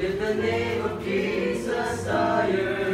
In the name of Jesus, I